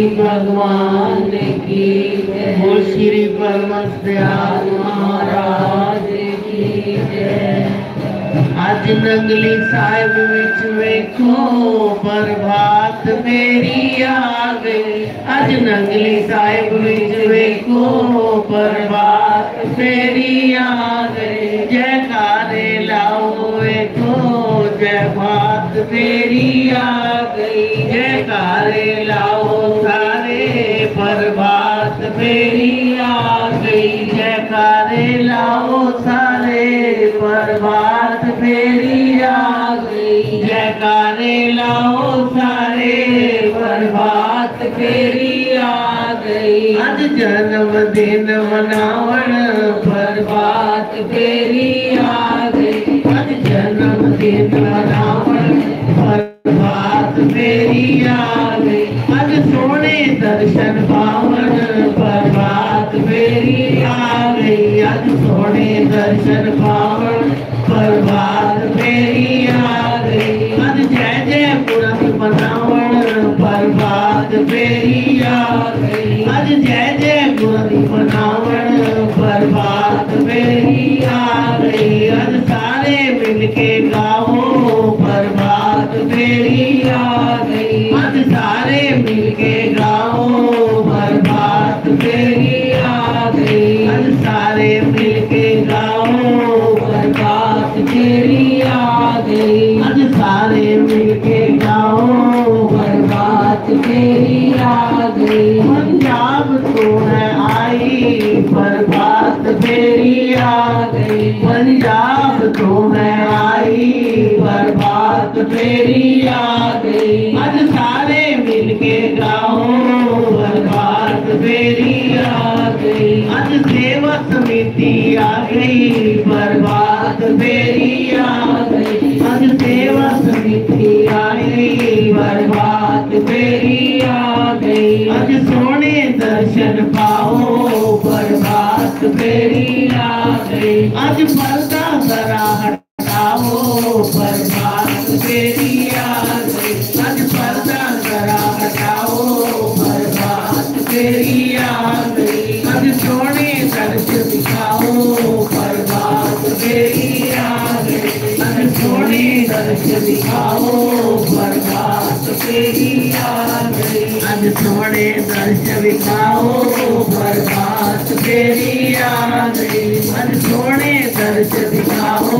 भगवान की बोल श्री महाराज की आज नंगली साहिब विच वेखो प्रभात मेरी आ गई। अज नंगली साहिब विच वेखो, पर मेरी आ गई। जयकारे लाओ वेखो, जय भात मेरी प्रभात मेरी आ गई जयकारे लाओ सारे प्रभात मेरी आ गई जयकारे लाओ सारे प्रभात मेरी आ गई। अज जन्मदिन मनावण प्रभात मेरी आ गई। अज जन्मदिन मना याद जय जय पुरख बनावन बर्बाद मेरी याद मन जय जय पुरख बनावन बर्बाद मेरी याद अज सारे मिलके गाँव रात तो मैं आई, पर बात मेरी आ गई अज सारे मिलके गाओ पर बात मेरी आ गई अज सेवा समिति आ गई, पर बात मेरी आ गई अज सेवा समिति आ गई, पर बात मेरी आ गई अज सोने दर्शन पाओ, पर बात मेरी आ गई आज फल जरा हटाओ बर्बाद तेरी याद तन पर्दा जरा हटाओ बर्बाद तेरी याद तन दर्श दिखाओ बर्बाद तेरी याद तन सोने दर्श दिखाओ बर्बाद तेरी याद सोने दर्श दिखाओ बर्बाद तेरी दर्श दिखाओ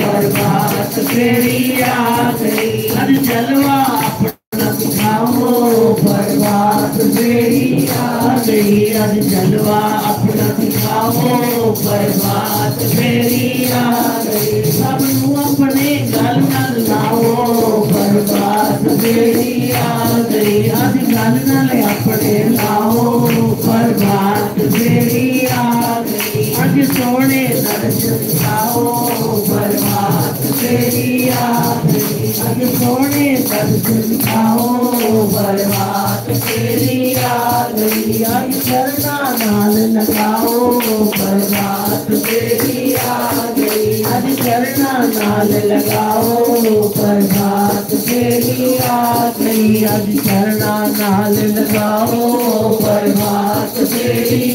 बर्बाद तेरी आखरी जलवा अपना दिखाओ बर्बाद तेरी आखरी हर जलवा अपना दिखाओ बर्बाद तेरी आखरी सब अपने गल न लाओ बर्बाद तेरी आखरी हर गल न अपने लाओ बर्बाद तेरी अज सोने दर्शताओ बरबाद तेरी याद अज सोने दर्शताओ बरबाद तेरी याद अज चरना नाल लगाओ बरबाद तेरी याद अज चरना नाल लगाओ बरबाद तेरी याद अज चरना नाल लगाओ बरबाद तेरी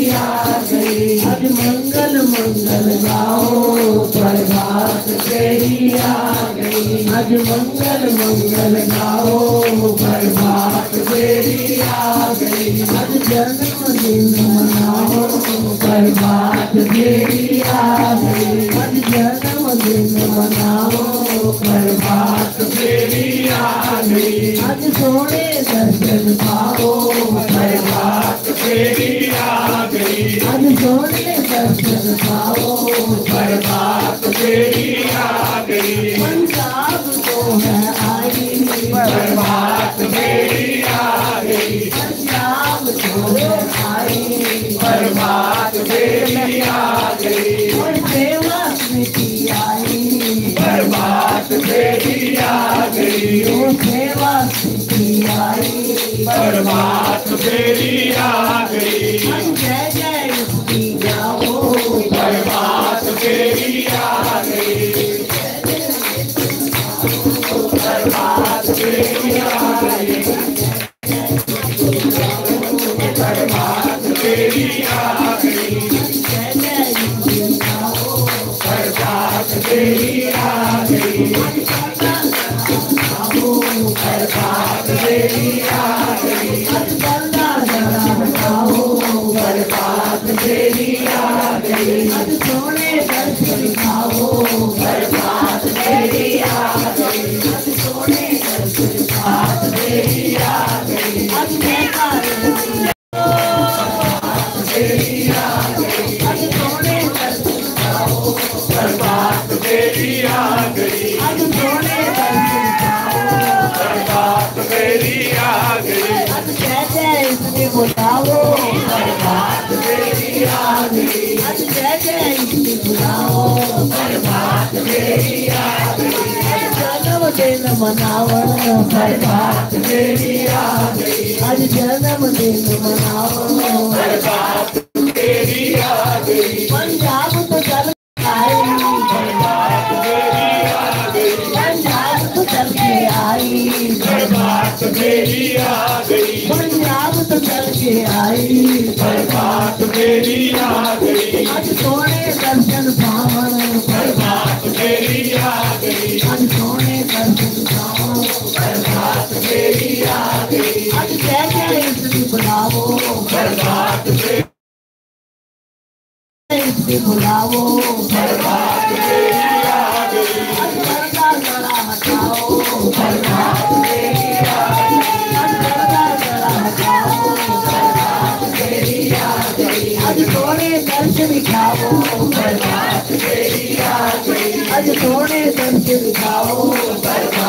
मंगल गाओ प्रभात तेरी आ गई अज मंगल मंगल गाओ प्रभात तेरी आ गई अज जन्मदिन मनाओ प्रभात तेरी आ गई अज जन्म दिन मनाओ प्रभात फेरी आ गई आज सोने दर्शन पाओ प्रभात फेरी आ आज सोने दर्शन पाओ प्रभात फेरी आ पंजाब को है आई। प्रभात फेरी आ गई नाम आई बर्बाद आई बर्बाद बेटी आ आई बर्बाद बेटी आ गई जय जय उसकी जाओ बर्बाद आ जन्मदिन मनाओ। बरसात मेरी आ गई आज जन्मदिन मनाओ। बरसात मेरी आ गई पंजाब तो चल आई बरसात मेरी आ गई पंजाब तो चल के आई बरसात मेरी आ गई पंजाब तो चल के आई बरसात मेरी आ गई आज सोने दर्शन पावन बरसात मेरी आ गई आज सोने दर्शन दिखाओ बरसात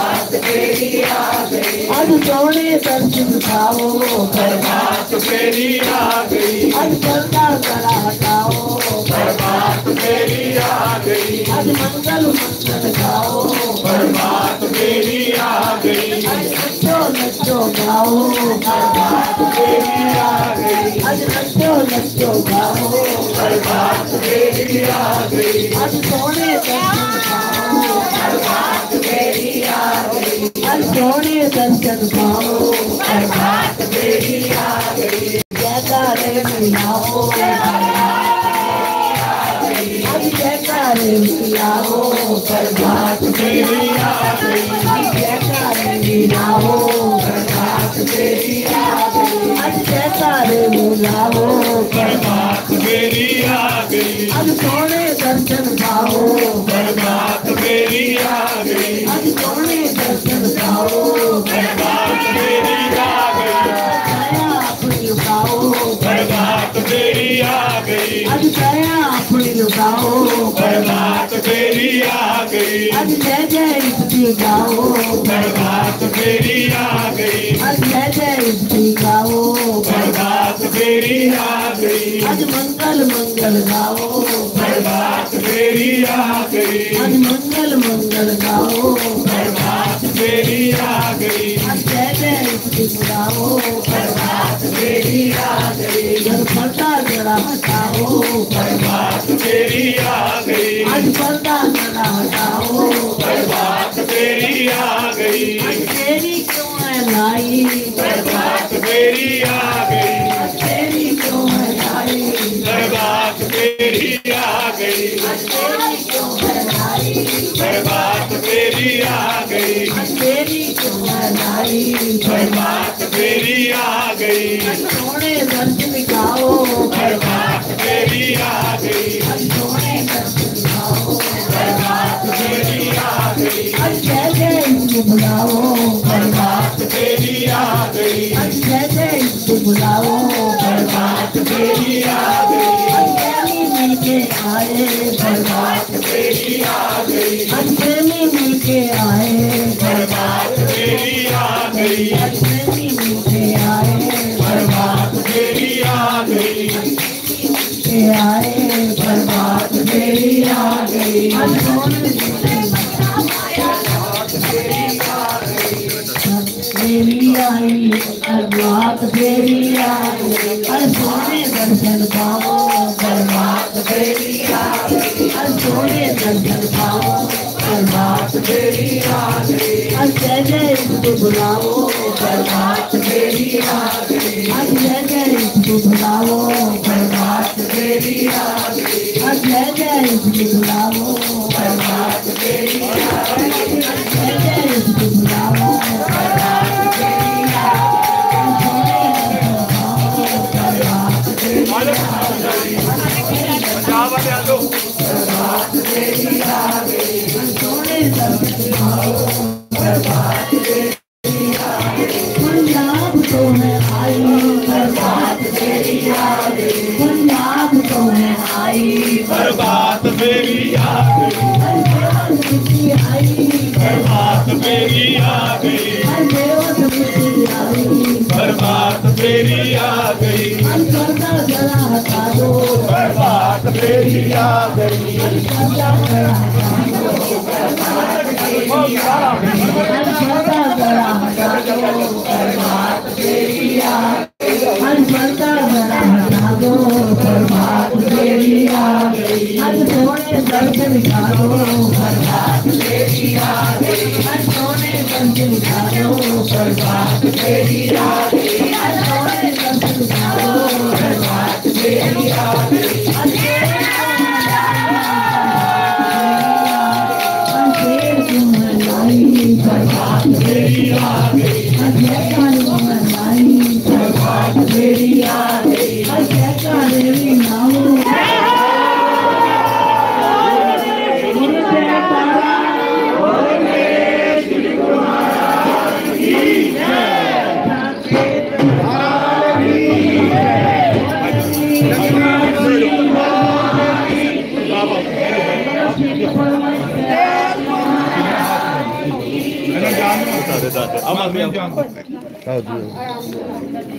आज सोने दिखाओ बरसात बरसात मेरी आ गई। आज पर्दा जरा हटाओ बरसात मेरी आ गई। आज मंगल मंगल गाओ बरसात मेरी आ गई। आज नचो नचो गाओ बरसात मेरी आ गई। आज नचो नचो गाओ बरसात मेरी आ गई। आज सोने दर्शन पाओ बरसात मेरी आ गई। सोने दर्शन पाओ बरसात तेरी आ गई जयकारे मिलाओ आज जयकारे मिलाओ बरसात तेरी आ गई जयकारे मिलाओ मेरी आ गई। आज जय जय इसकी गाओ। बरसात मेरी आ गई। आज जय जय इसकी गाओ। बरसात मेरी आ गई। आज मंगल मंगल गाओ। बरसात मेरी आ गई। आज मंगल मंगल गाओ। बरसात मेरी आ गई। आज जय जय इसकी गाओ। बरसात मेरी आ गई। घर पर्दा जरा हटाओ तेरी मेरी आ गई आज पर्दा जरा हटाओ बर्बाद तेरी आ गई तेरी क्यों है लाई? बर्बाद मेरी आ गई तेरी क्यों है लाई? बर्बाद आ गई आज तेरी आ गई आज तेरी आ गई सोने दर्शन दिखाओ बरसात मेरी आ गई सोने दर्शन दिखाओ बरसात मेरी आ गई जय जय बुलाओ बरसात मेरी आ गई जय जय बुलाओ बरसात मेरी आ गई मिलके आए बर्बाद मेरी आ गई प्रेमी मिलके आए बर्बाद मेरी आ गई प्रेमी मिलके आए बर्बाद मेरी आ गई मीठे आए बर्बाद मेरी आ गई मेरी आई तेरी आई अरे सोने दर्शन पाओ आई अरे सोने दर्शन पाओ बुलाओ बर्बाद तेरी आई आज जय जय इसको बुलाओ बुलाओ बर्बाद तेरी आई आज जय बाबा ध्यान तो है आई बर्बाद मेरी आ गई पंजाब तो है आई बर्बाद मेरी आ गई आई बर्बाद मेरी आ गई मेरी आ गई। करता जरा हटा दो। बर्बाद मेरी आ गई। जरा हटा दो। तेरी आ हर करता जरा हटा दो बर्बाद तेरी आ हर सोने दर्द दिखा दो बर्बाद तेरी आ हर सोने दर्द दिखा दो बर्बाद तेरी आ हर सोने दर्द दिखा दो बर्बाद तेरी आ गई हर तुम्हारी बर्बाद तेरी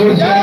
Yeah.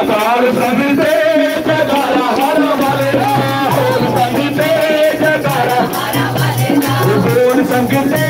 जगाल सभी से जगाला हरा वाले राम सभी से जगाला हरा वाले राम संगीत से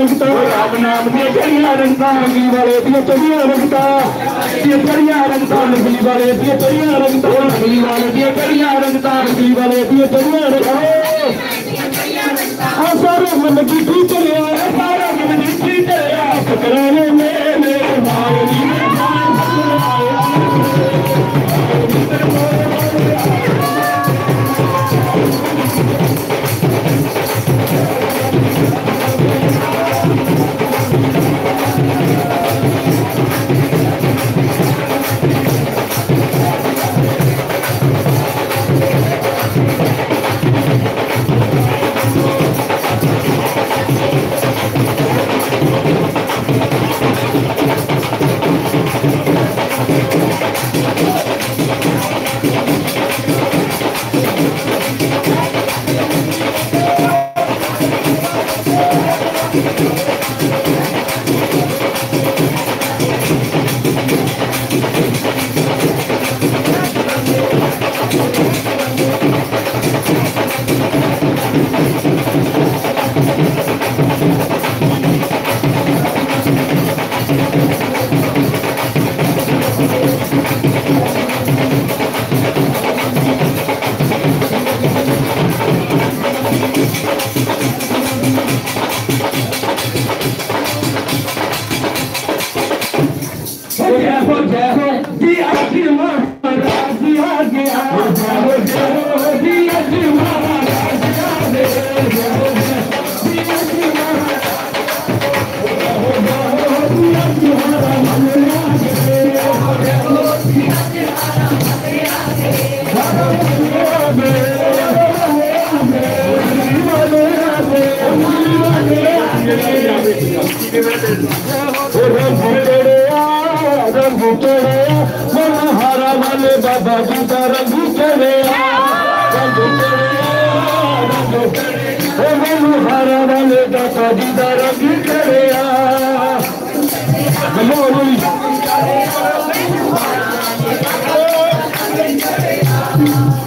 रखता नाम दिया चढ़िया रंगा अगली वाले दिया चढ़िया रखता दिया चढ़िया रंगता अगली वाले दिया चढ़िया रंगता अगली वाले दिया चढ़िया रंगता अगली वाले दिया चढ़िया सारा मन Yeah.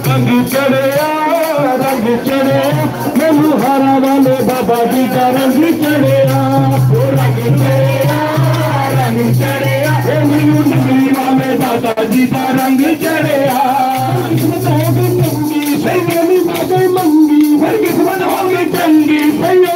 रंग कर रंग चढ़िया नो हरा वाले बाबा जी का रंग चढ़िया रंग चढ़िया रंग चढ़िया सीमा में जी का रंग चढ़िया मंगी मंगी मंगी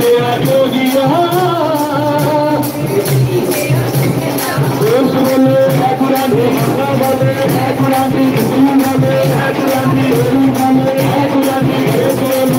तेरा जोगिया उस बोले ठाकुरा ने ठाकुरा ने ठाकुरा ने ठाकुरा ने ठाकुरा ने ठाकुरा ने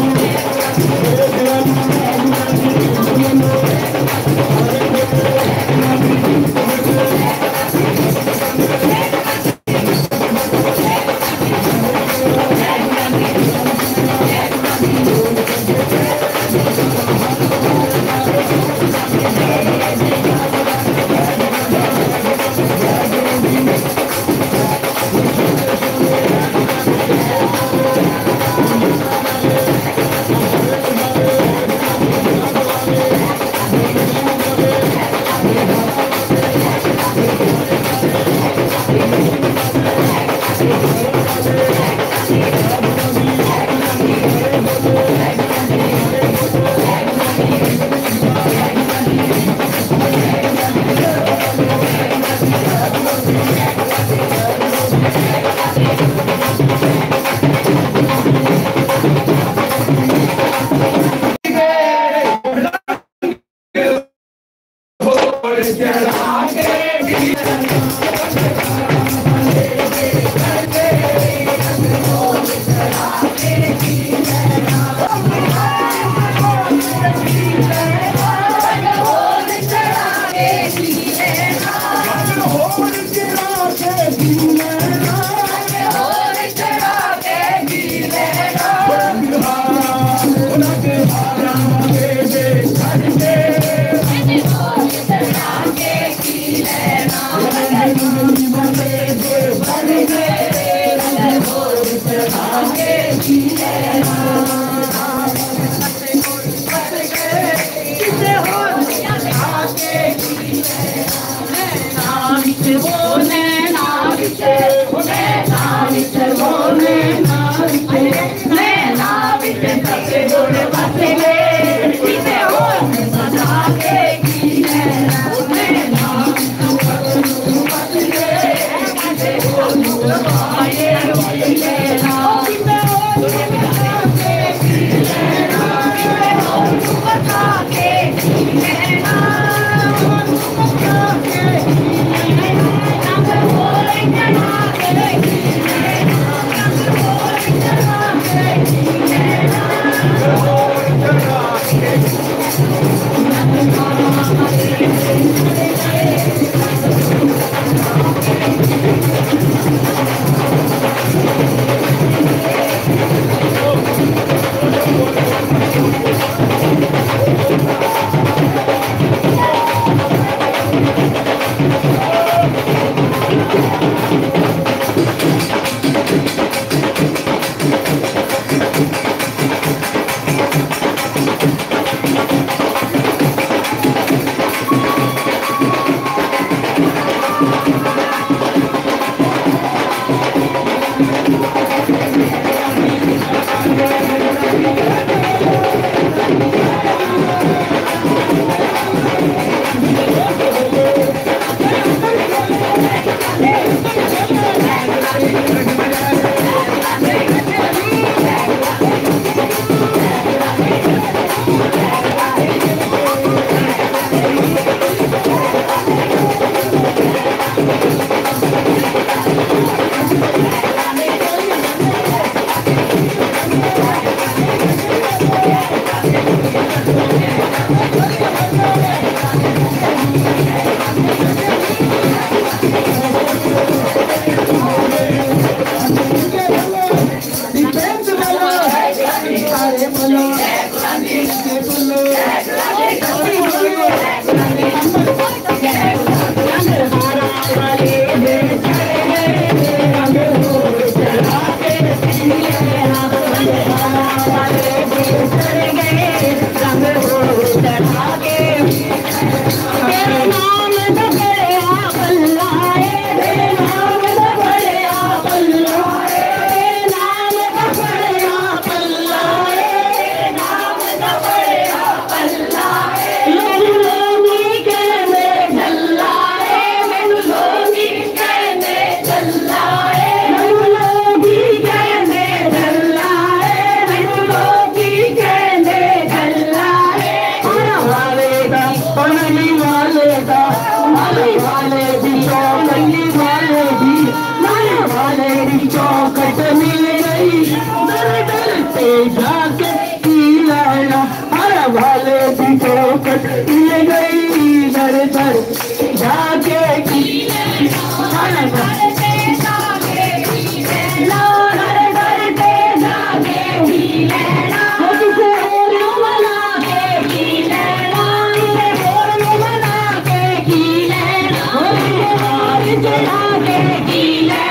जला देगी लहर